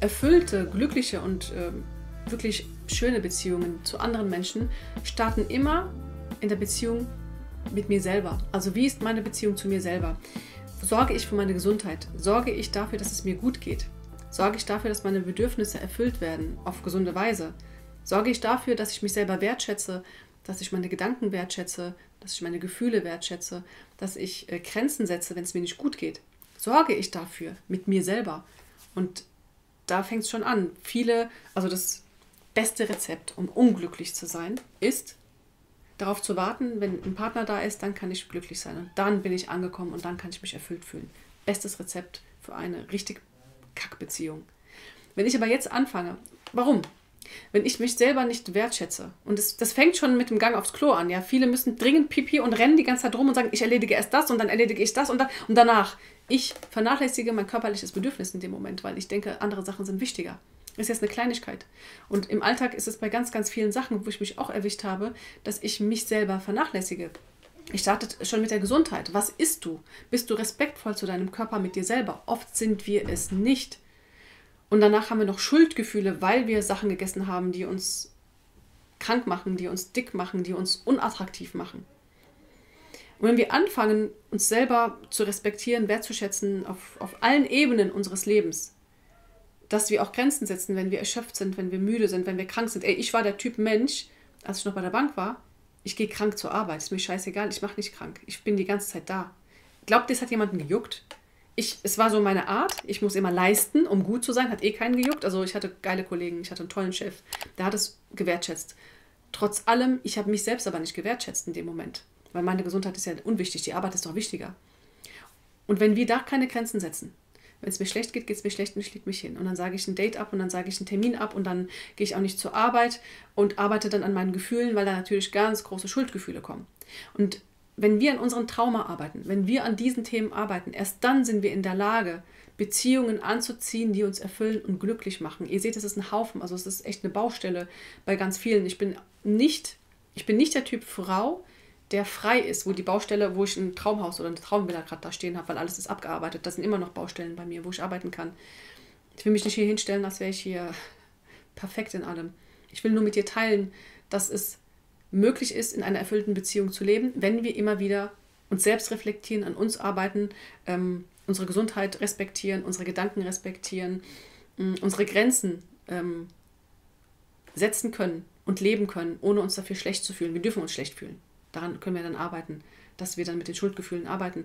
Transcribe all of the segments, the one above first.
Erfüllte, glückliche und äh, wirklich schöne Beziehungen zu anderen Menschen starten immer in der Beziehung mit mir selber. Also wie ist meine Beziehung zu mir selber? Sorge ich für meine Gesundheit? Sorge ich dafür, dass es mir gut geht? Sorge ich dafür, dass meine Bedürfnisse erfüllt werden auf gesunde Weise? Sorge ich dafür, dass ich mich selber wertschätze, dass ich meine Gedanken wertschätze, dass ich meine Gefühle wertschätze, dass ich äh, Grenzen setze, wenn es mir nicht gut geht? Sorge ich dafür mit mir selber? Und da fängt es schon an. Viele, also das beste Rezept, um unglücklich zu sein, ist darauf zu warten, wenn ein Partner da ist, dann kann ich glücklich sein und dann bin ich angekommen und dann kann ich mich erfüllt fühlen. Bestes Rezept für eine richtig Kackbeziehung. Wenn ich aber jetzt anfange, warum? Wenn ich mich selber nicht wertschätze, und das, das fängt schon mit dem Gang aufs Klo an, ja, viele müssen dringend pipi und rennen die ganze Zeit rum und sagen, ich erledige erst das und dann erledige ich das und, dann, und danach. Ich vernachlässige mein körperliches Bedürfnis in dem Moment, weil ich denke, andere Sachen sind wichtiger. Ist jetzt eine Kleinigkeit. Und im Alltag ist es bei ganz, ganz vielen Sachen, wo ich mich auch erwischt habe, dass ich mich selber vernachlässige. Ich starte schon mit der Gesundheit. Was isst du? Bist du respektvoll zu deinem Körper mit dir selber? Oft sind wir es nicht. Und danach haben wir noch Schuldgefühle, weil wir Sachen gegessen haben, die uns krank machen, die uns dick machen, die uns unattraktiv machen. Und wenn wir anfangen, uns selber zu respektieren, wertzuschätzen auf, auf allen Ebenen unseres Lebens, dass wir auch Grenzen setzen, wenn wir erschöpft sind, wenn wir müde sind, wenn wir krank sind. Ey, ich war der Typ Mensch, als ich noch bei der Bank war, ich gehe krank zur Arbeit, ist mir scheißegal, ich mache nicht krank, ich bin die ganze Zeit da. Glaubt ihr, es hat jemanden gejuckt? Ich, es war so meine Art, ich muss immer leisten, um gut zu sein, hat eh keinen gejuckt. Also ich hatte geile Kollegen, ich hatte einen tollen Chef, der hat es gewertschätzt. Trotz allem, ich habe mich selbst aber nicht gewertschätzt in dem Moment. Weil meine Gesundheit ist ja unwichtig, die Arbeit ist doch wichtiger. Und wenn wir da keine Grenzen setzen, wenn es mir schlecht geht, geht es mir schlecht und ich lege mich hin. Und dann sage ich ein Date ab und dann sage ich einen Termin ab und dann gehe ich auch nicht zur Arbeit und arbeite dann an meinen Gefühlen, weil da natürlich ganz große Schuldgefühle kommen. Und wenn wir an unserem Trauma arbeiten, wenn wir an diesen Themen arbeiten, erst dann sind wir in der Lage, Beziehungen anzuziehen, die uns erfüllen und glücklich machen. Ihr seht, es ist ein Haufen, also es ist echt eine Baustelle bei ganz vielen. Ich bin nicht, ich bin nicht der Typ Frau, der frei ist, wo die Baustelle, wo ich ein Traumhaus oder eine Traumvilla gerade da stehen habe, weil alles ist abgearbeitet. Das sind immer noch Baustellen bei mir, wo ich arbeiten kann. Ich will mich nicht hier hinstellen, als wäre ich hier perfekt in allem. Ich will nur mit dir teilen, dass es möglich ist, in einer erfüllten Beziehung zu leben, wenn wir immer wieder uns selbst reflektieren, an uns arbeiten, ähm, unsere Gesundheit respektieren, unsere Gedanken respektieren, äh, unsere Grenzen ähm, setzen können und leben können, ohne uns dafür schlecht zu fühlen. Wir dürfen uns schlecht fühlen daran können wir dann arbeiten, dass wir dann mit den Schuldgefühlen arbeiten.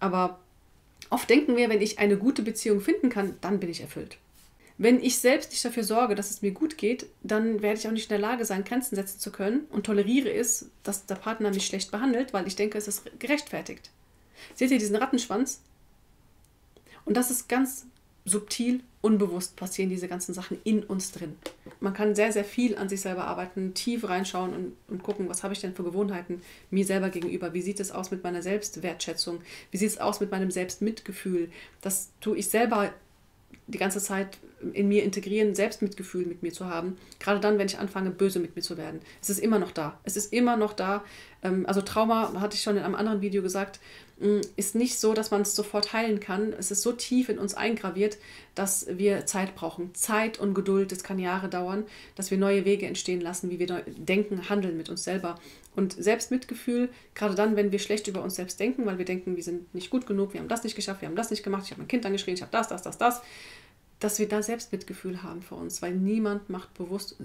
Aber oft denken wir, wenn ich eine gute Beziehung finden kann, dann bin ich erfüllt. Wenn ich selbst nicht dafür sorge, dass es mir gut geht, dann werde ich auch nicht in der Lage sein, Grenzen setzen zu können und toleriere es, dass der Partner mich schlecht behandelt, weil ich denke, es ist gerechtfertigt. Seht ihr diesen Rattenschwanz? Und das ist ganz subtil, unbewusst passieren diese ganzen Sachen in uns drin. Man kann sehr, sehr viel an sich selber arbeiten, tief reinschauen und, und gucken, was habe ich denn für Gewohnheiten mir selber gegenüber? Wie sieht es aus mit meiner Selbstwertschätzung? Wie sieht es aus mit meinem Selbstmitgefühl? Das tue ich selber die ganze Zeit in mir integrieren, Selbstmitgefühl mit mir zu haben. Gerade dann, wenn ich anfange, böse mit mir zu werden. Es ist immer noch da. Es ist immer noch da. Ähm, also Trauma, hatte ich schon in einem anderen Video gesagt, ist nicht so, dass man es sofort heilen kann. Es ist so tief in uns eingraviert, dass wir Zeit brauchen. Zeit und Geduld. Es kann Jahre dauern, dass wir neue Wege entstehen lassen, wie wir denken, handeln mit uns selber. Und Selbstmitgefühl, gerade dann, wenn wir schlecht über uns selbst denken, weil wir denken, wir sind nicht gut genug, wir haben das nicht geschafft, wir haben das nicht gemacht, ich habe mein Kind angeschrien, ich habe das, das, das, das, dass wir da Selbstmitgefühl haben für uns, weil niemand macht bewusst,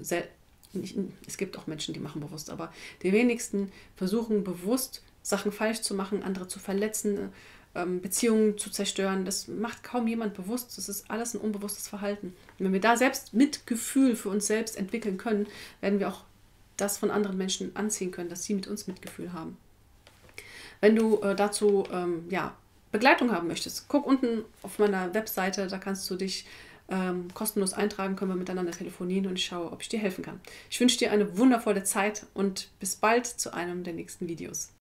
es gibt auch Menschen, die machen bewusst, aber die wenigsten versuchen bewusst Sachen falsch zu machen, andere zu verletzen, ähm, Beziehungen zu zerstören. Das macht kaum jemand bewusst. Das ist alles ein unbewusstes Verhalten. Und wenn wir da selbst Mitgefühl für uns selbst entwickeln können, werden wir auch das von anderen Menschen anziehen können, dass sie mit uns Mitgefühl haben. Wenn du äh, dazu ähm, ja, Begleitung haben möchtest, guck unten auf meiner Webseite, da kannst du dich ähm, kostenlos eintragen, können wir miteinander telefonieren und ich schaue, ob ich dir helfen kann. Ich wünsche dir eine wundervolle Zeit und bis bald zu einem der nächsten Videos.